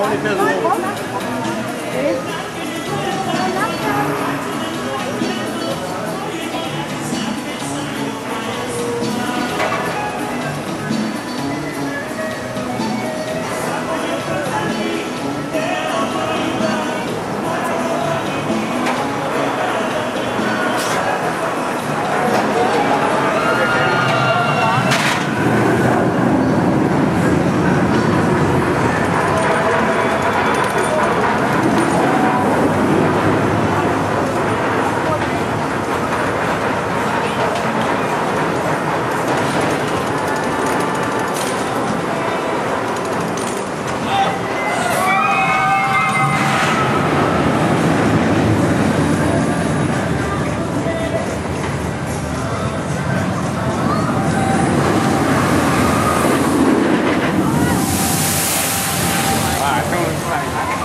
Tony pegou. I don't like